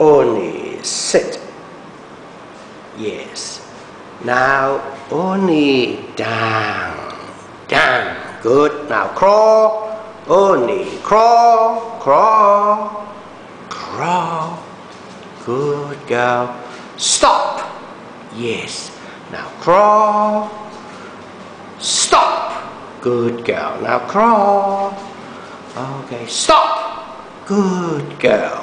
Only sit. Yes. Now, only down, down. Good. Now, crawl. Only crawl, crawl, crawl. Good girl. Stop. Yes. Now, crawl. Stop. Good girl. Now, crawl. Okay. Stop. Good girl.